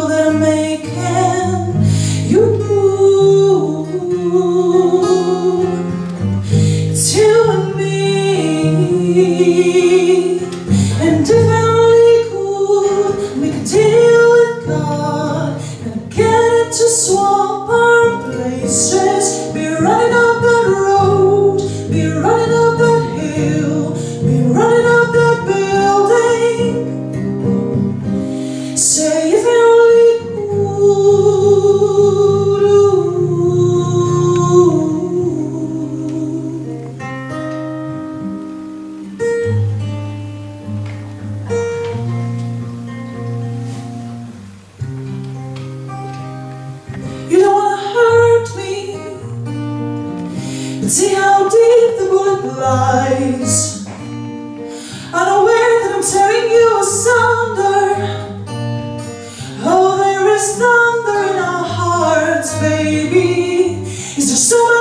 know that I made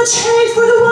change for the world.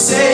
say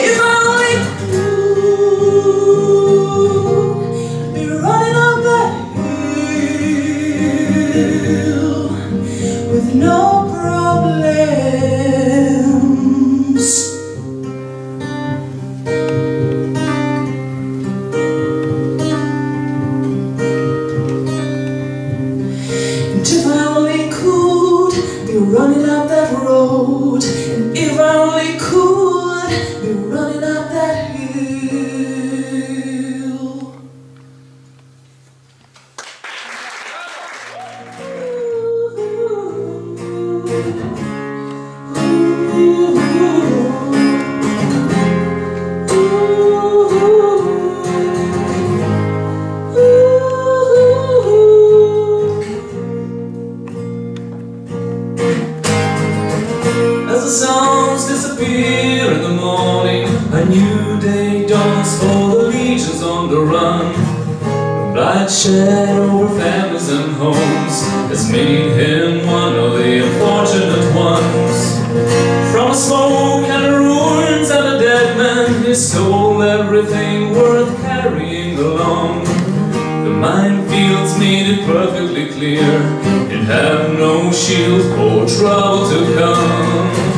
made it perfectly clear. It had no shield for trouble to come.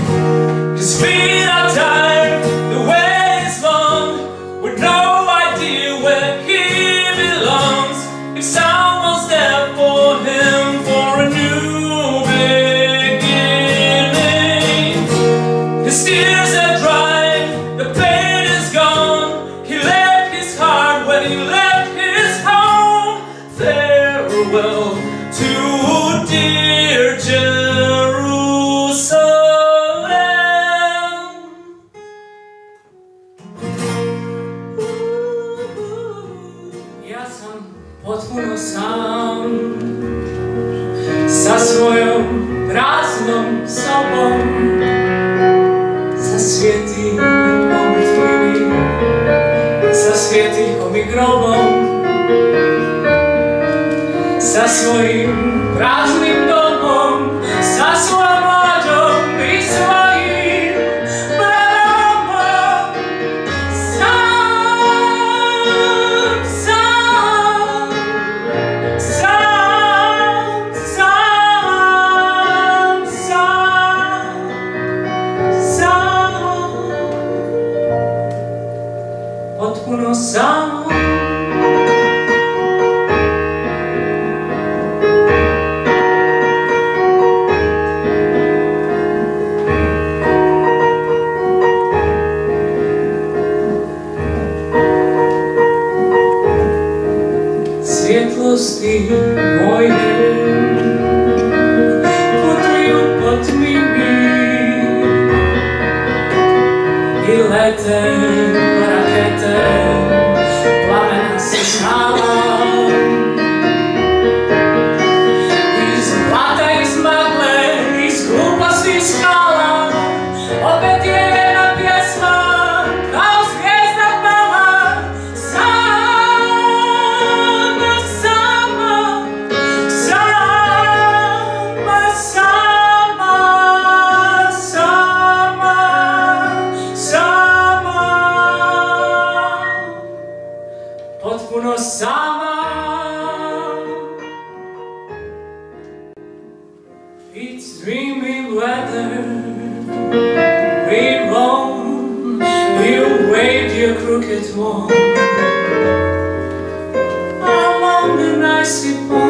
com nossa along the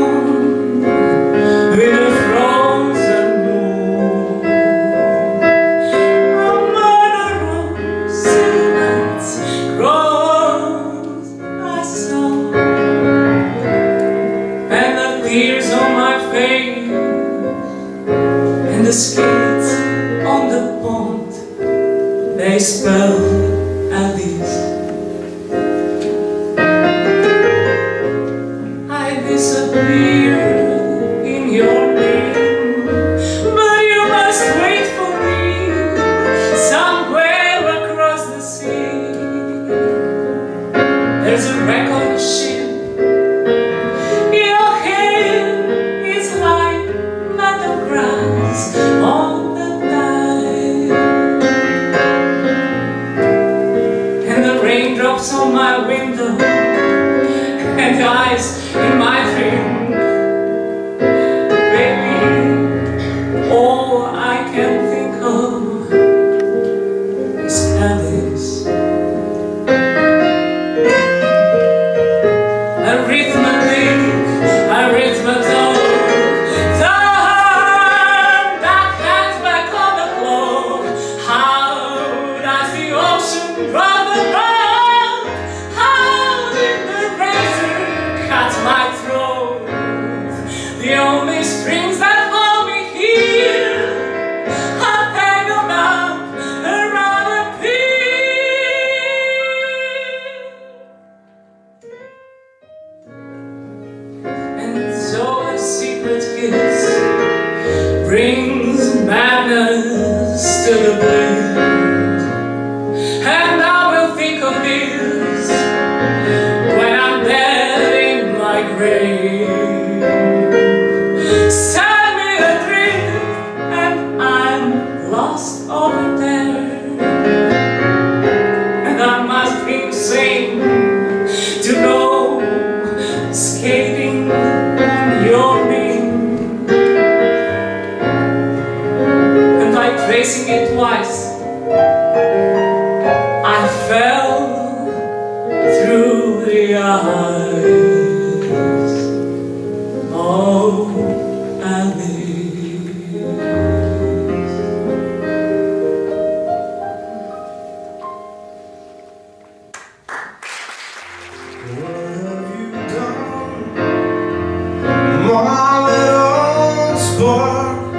spark?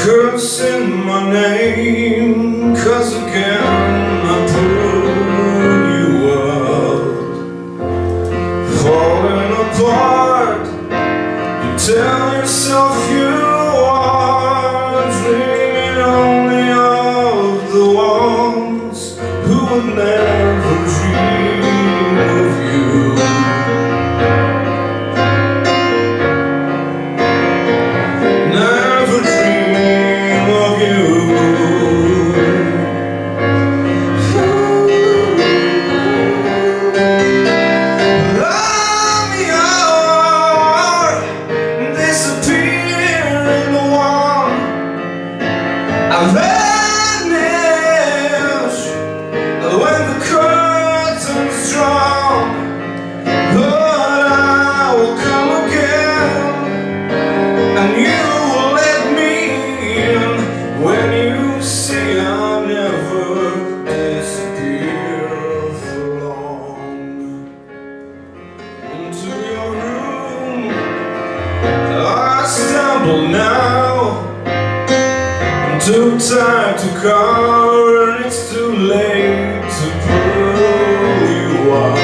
Cursing my name, sure it's too late to pull you out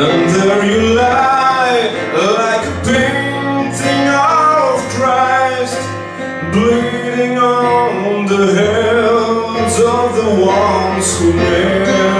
And there you lie like a painting of Christ Bleeding on the hands of the ones who made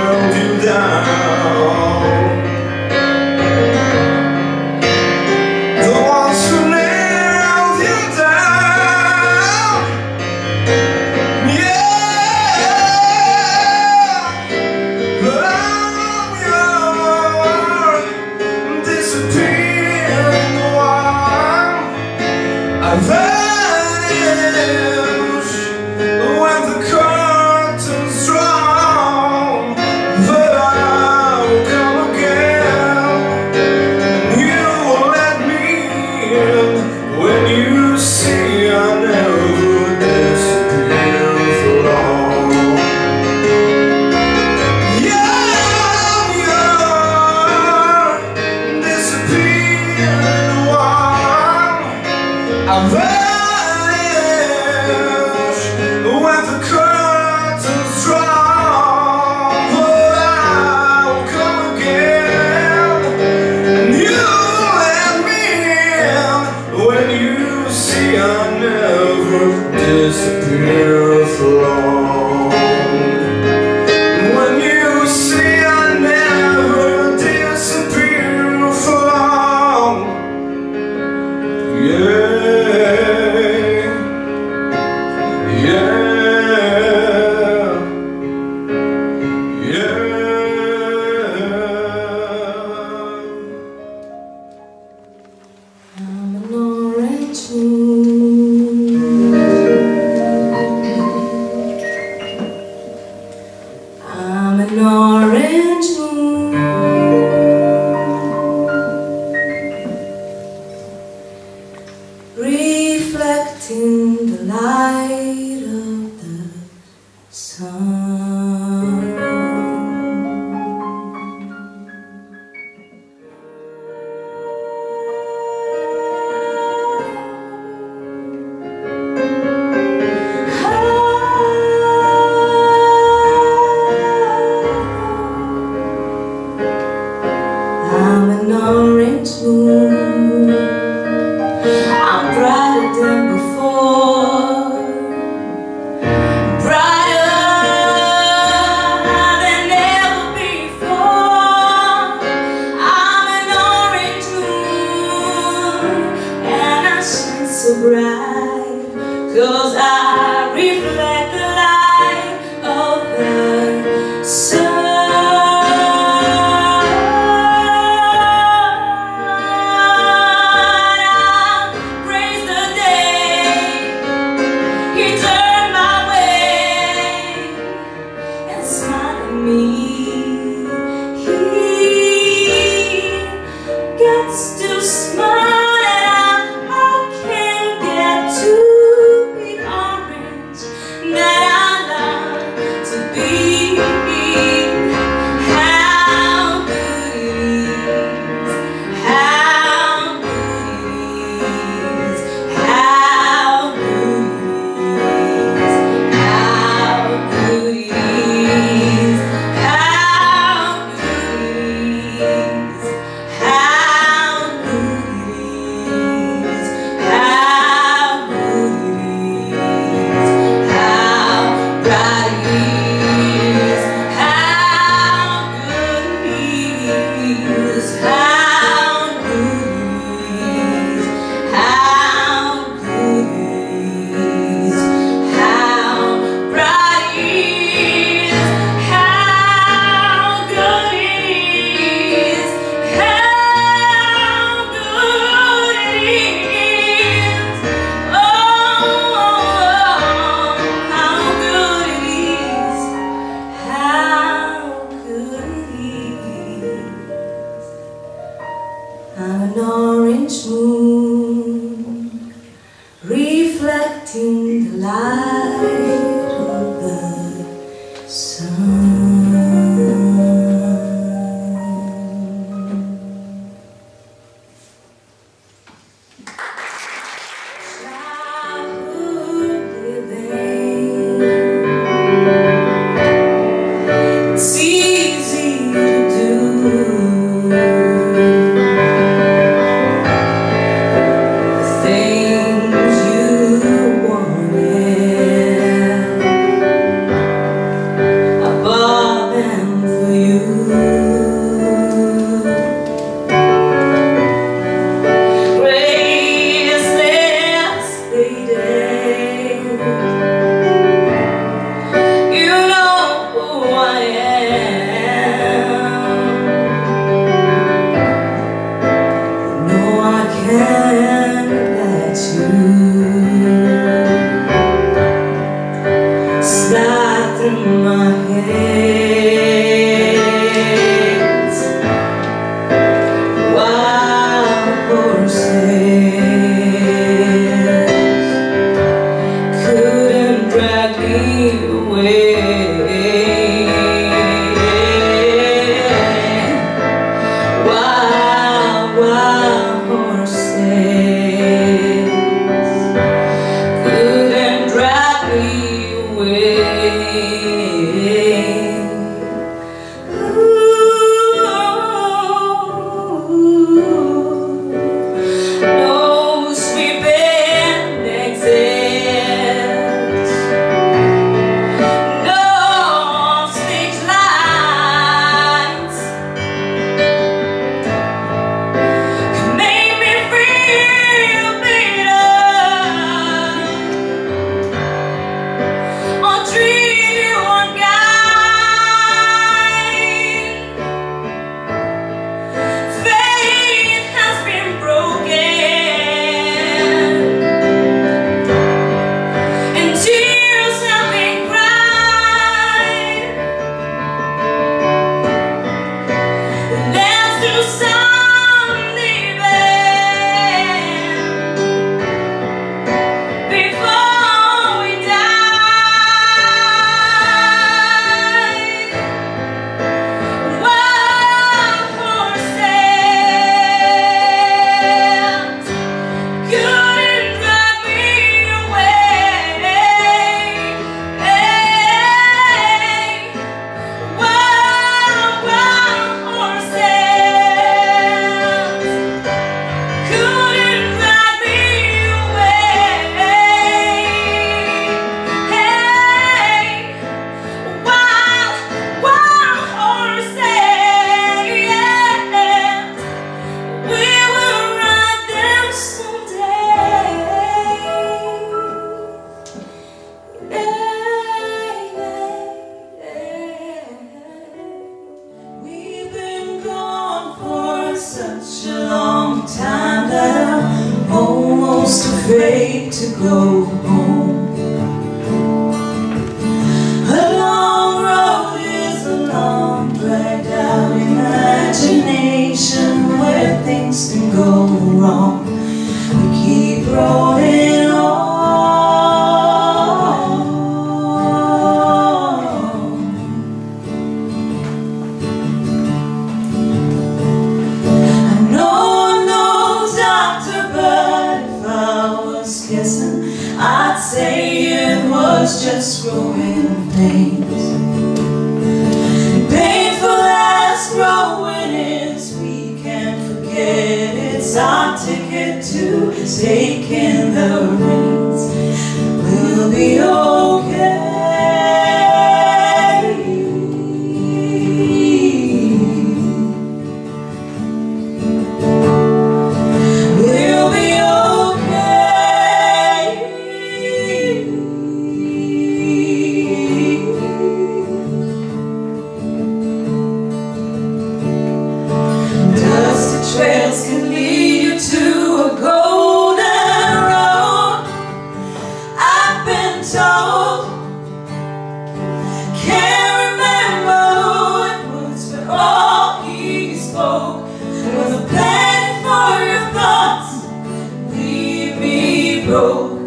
broke.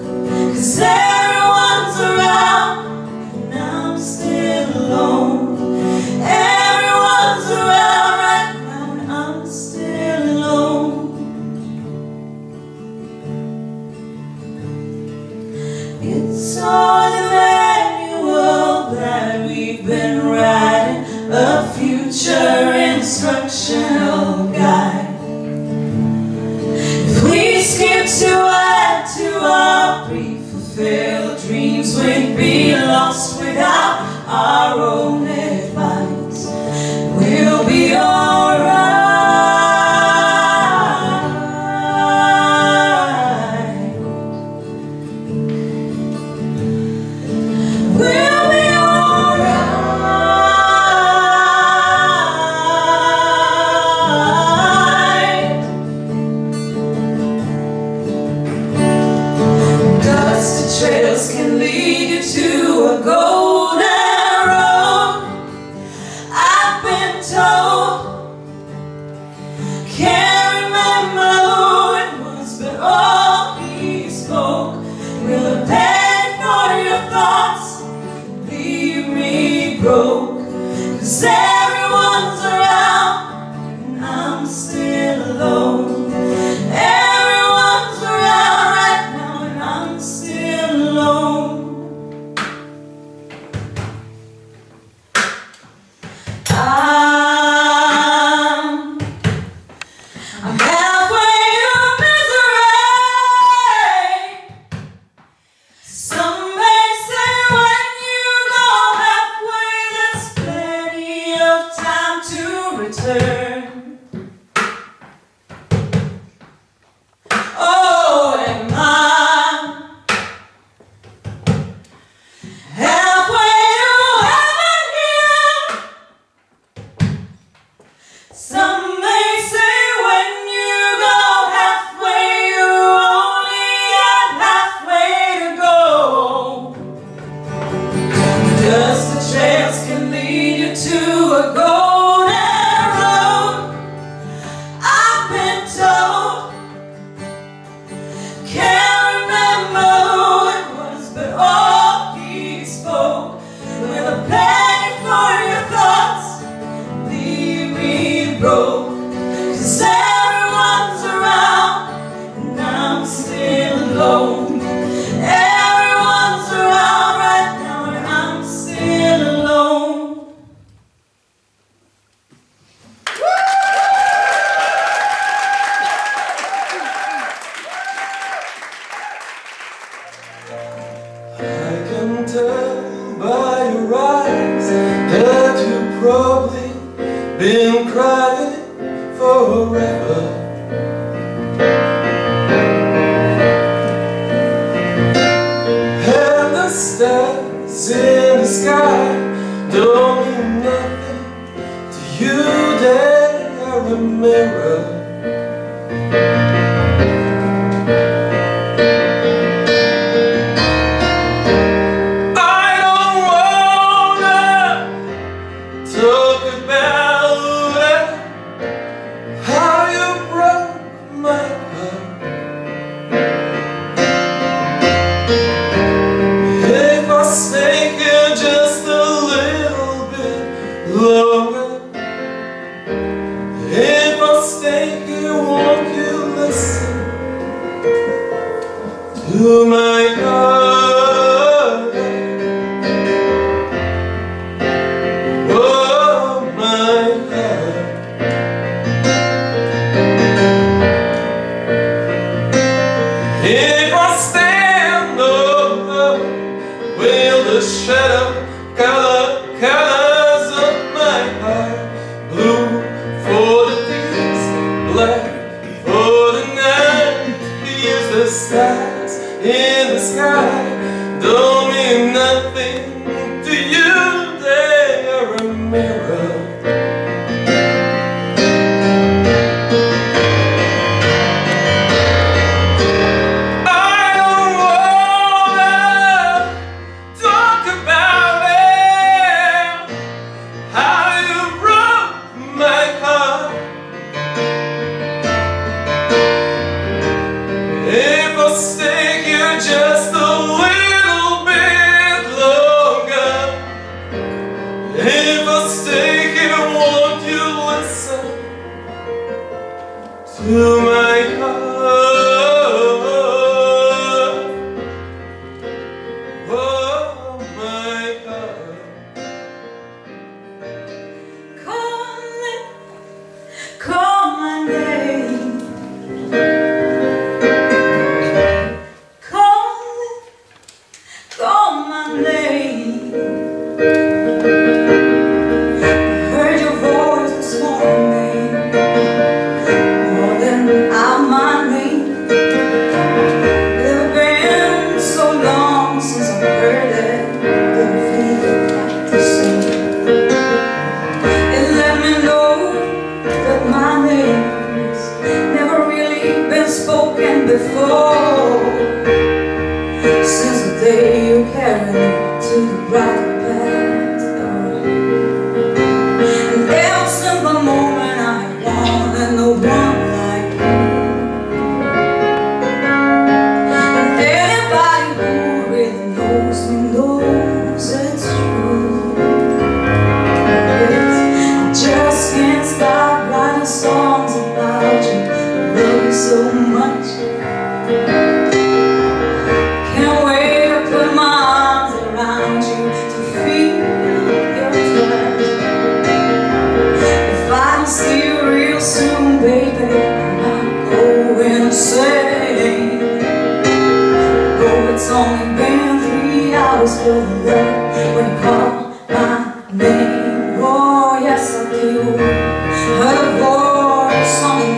Broke, 'cause Heard a voice on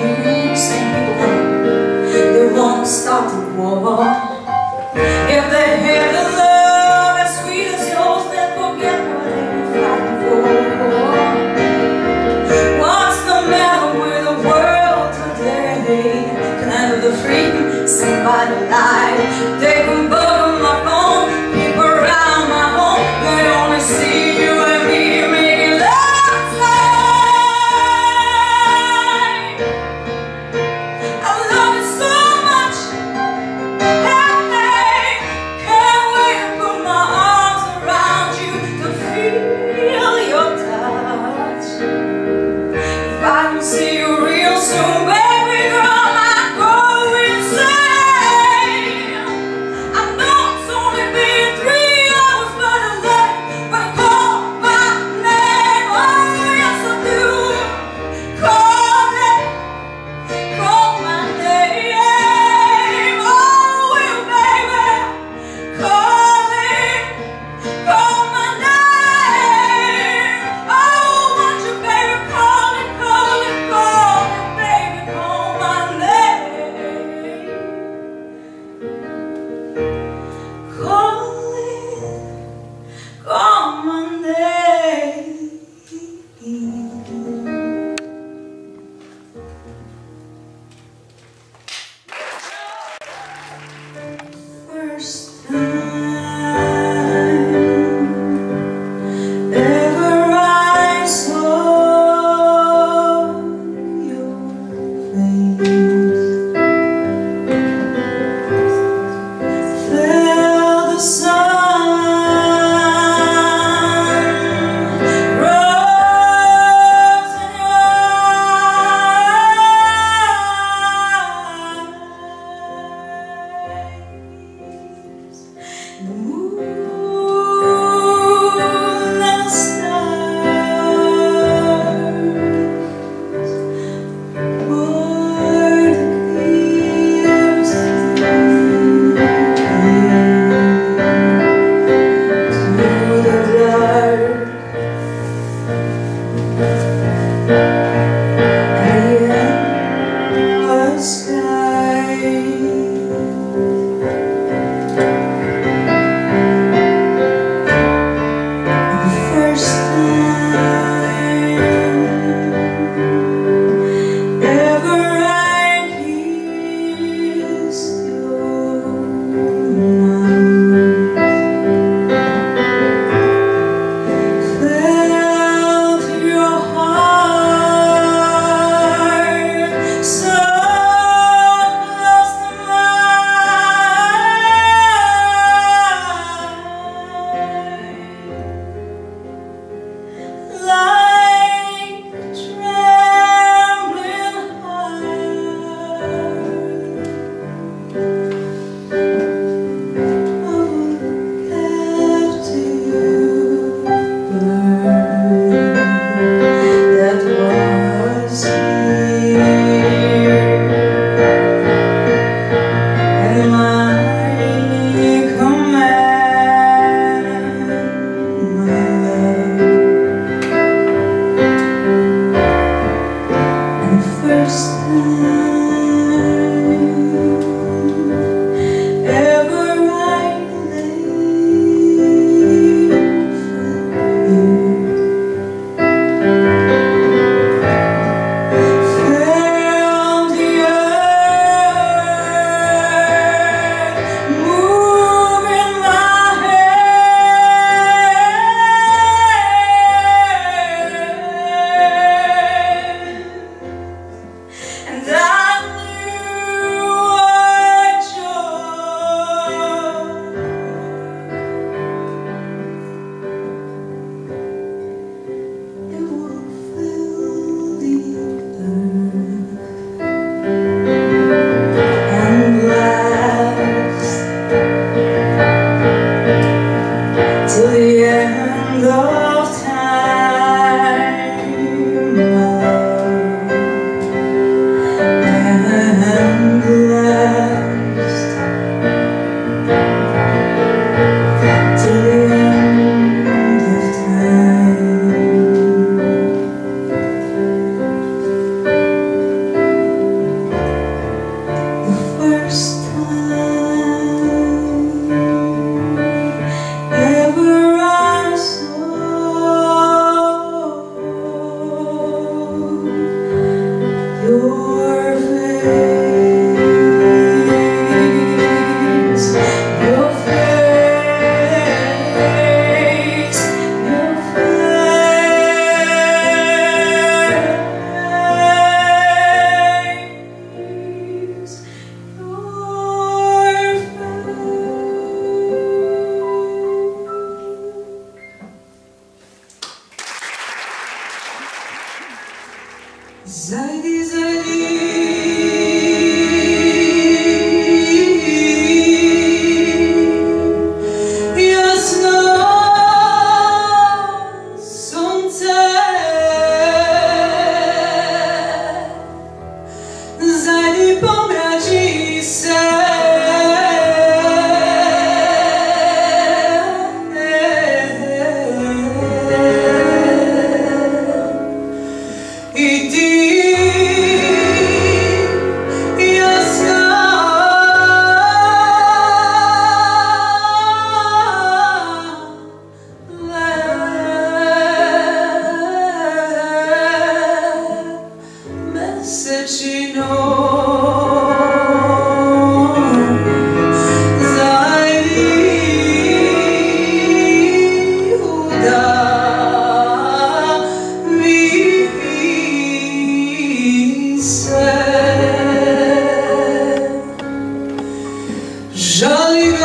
Žali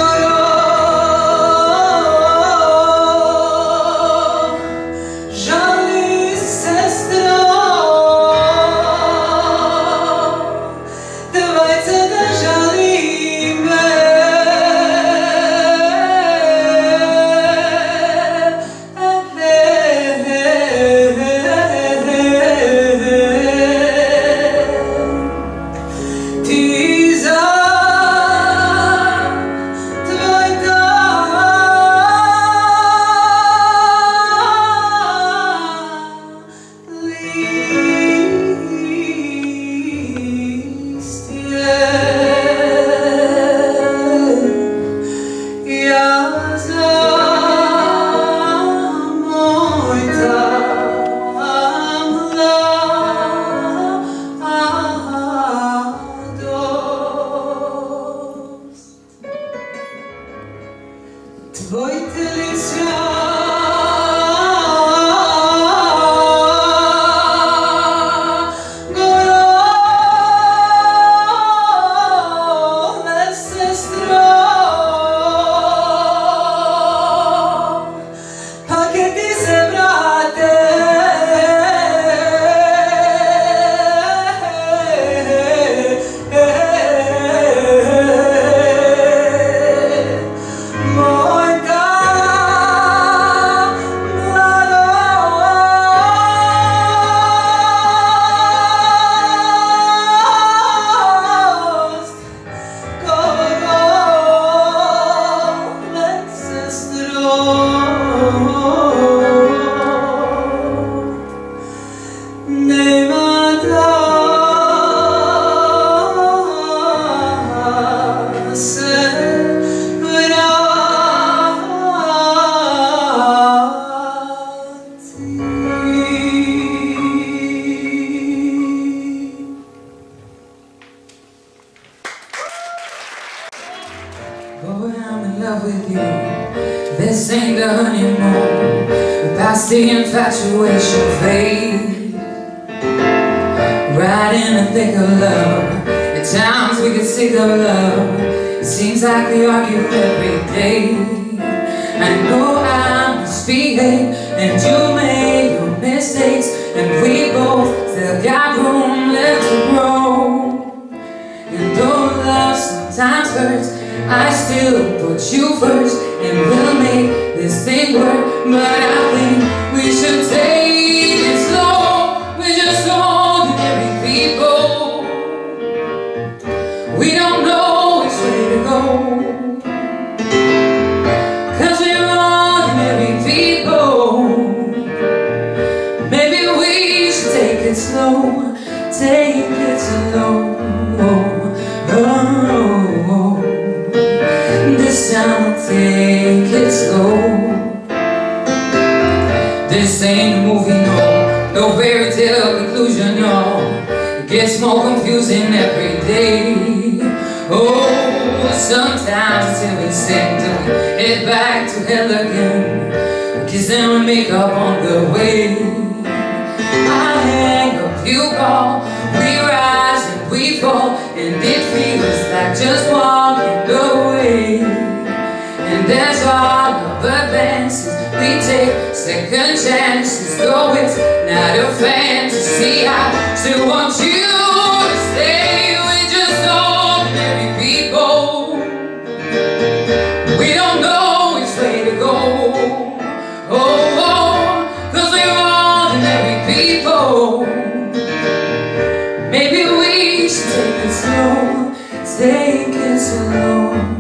I still put you first and we'll make this thing work. But I think we should take more confusing every day. Oh, sometimes it's an instinct and we head back to hell again. Cause then we make up on the way. I hang up, you call, we rise and we fall And it feels like just walking away. And there's all of the we take Second chances, though it's not a fantasy. I still want you evil. Maybe we should take it slow, take it slow.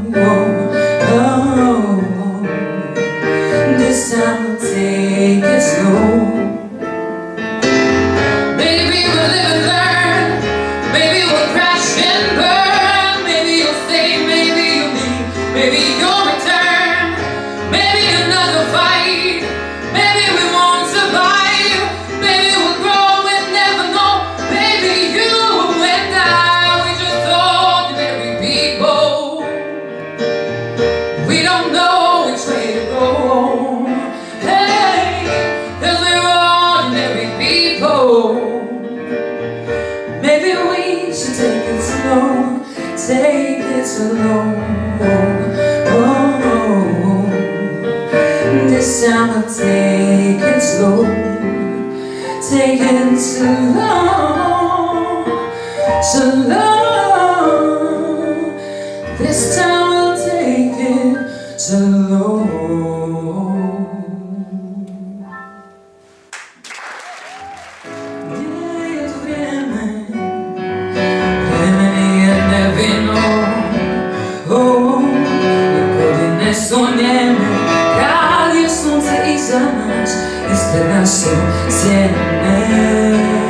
so nemo, kad je sunce iza nas, iz pred nas je sjeme.